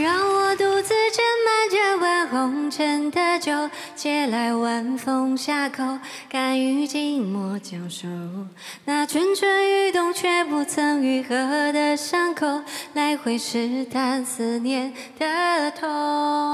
让我独自斟满这碗红尘的酒，借来晚风下口，甘于寂寞交手。那蠢蠢欲动却不曾愈合的伤口，来回试探思念的痛。